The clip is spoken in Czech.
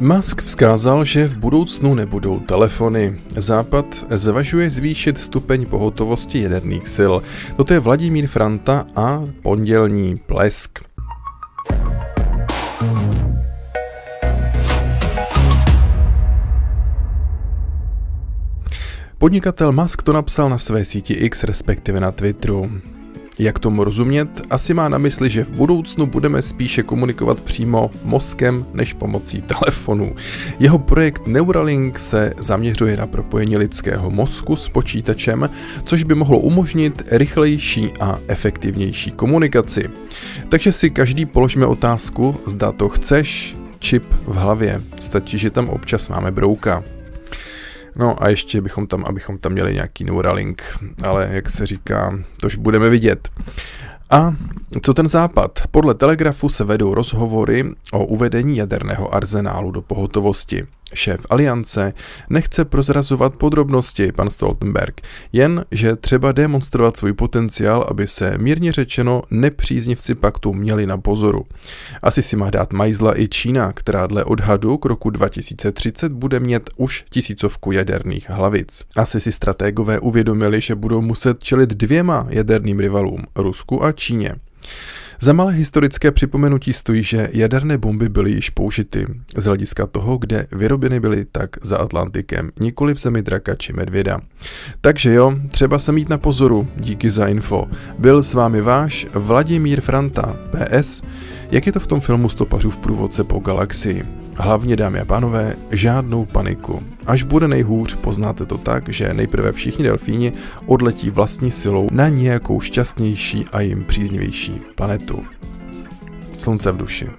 Musk vzkázal, že v budoucnu nebudou telefony. Západ zvažuje zvýšit stupeň pohotovosti jaderných sil. Toto je Vladimír Franta a pondělní plesk. Podnikatel Musk to napsal na své síti X, respektive na Twitteru. Jak tomu rozumět? Asi má na mysli, že v budoucnu budeme spíše komunikovat přímo mozkem než pomocí telefonů. Jeho projekt Neuralink se zaměřuje na propojení lidského mozku s počítačem, což by mohlo umožnit rychlejší a efektivnější komunikaci. Takže si každý položme otázku, zda to chceš, čip v hlavě. Stačí, že tam občas máme brouka. No a ještě bychom tam, abychom tam měli nějaký Neuralink, ale jak se říká, tož budeme vidět. A co ten západ? Podle Telegrafu se vedou rozhovory o uvedení jaderného arzenálu do pohotovosti. Šéf aliance nechce prozrazovat podrobnosti, pan Stoltenberg, jen, že třeba demonstrovat svůj potenciál, aby se mírně řečeno nepříznivci paktu měli na pozoru. Asi si má dát majzla i Čína, která dle odhadu k roku 2030 bude mít už tisícovku jaderných hlavic. Asi si strategové uvědomili, že budou muset čelit dvěma jaderným rivalům, Rusku a Číně. Za malé historické připomenutí stojí, že jaderné bomby byly již použity z hlediska toho, kde vyrobeny byly tak za Atlantikem, nikoli v zemi draka či medvěda. Takže jo, třeba se mít na pozoru, díky za info. Byl s vámi váš Vladimír Franta, PS, jak je to v tom filmu Stopařů v průvodce po galaxii? Hlavně, dámy a pánové, žádnou paniku. Až bude nejhůř, poznáte to tak, že nejprve všichni delfíni odletí vlastní silou na nějakou šťastnější a jim příznivější planetu. Slunce v duši.